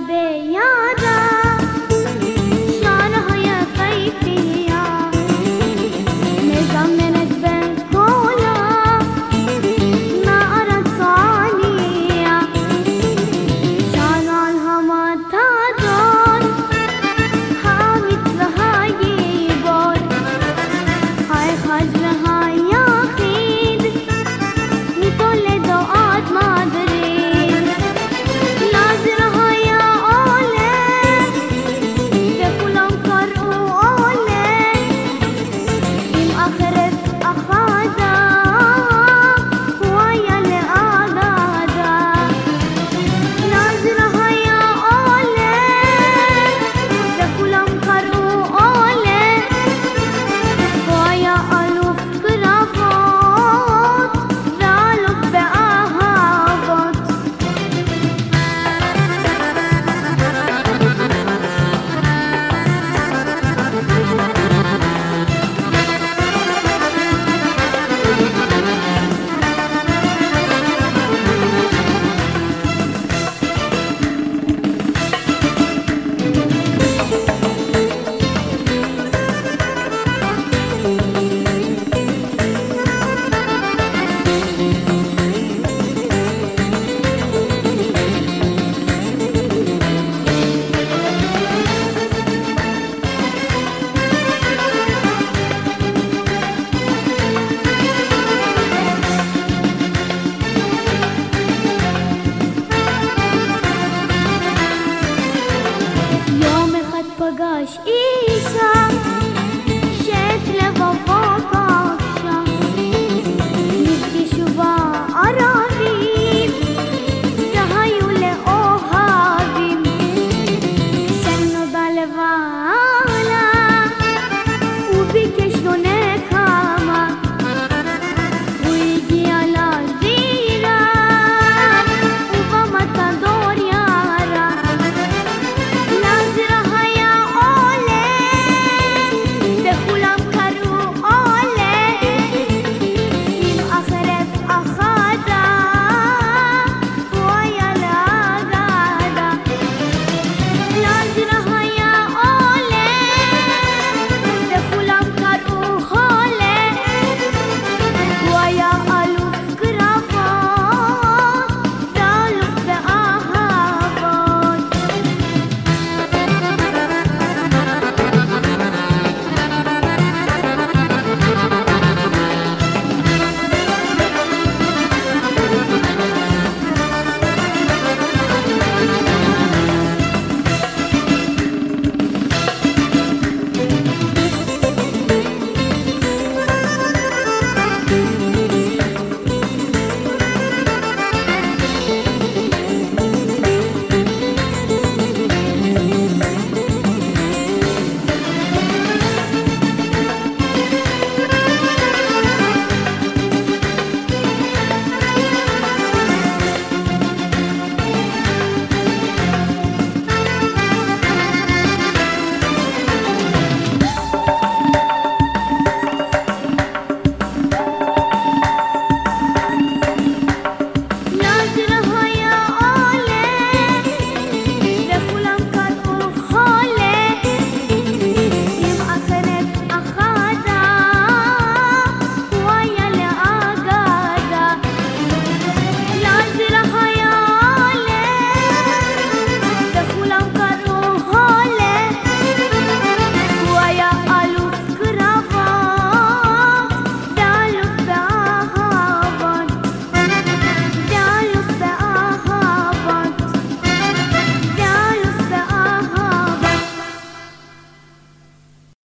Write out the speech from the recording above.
तबे यहाँ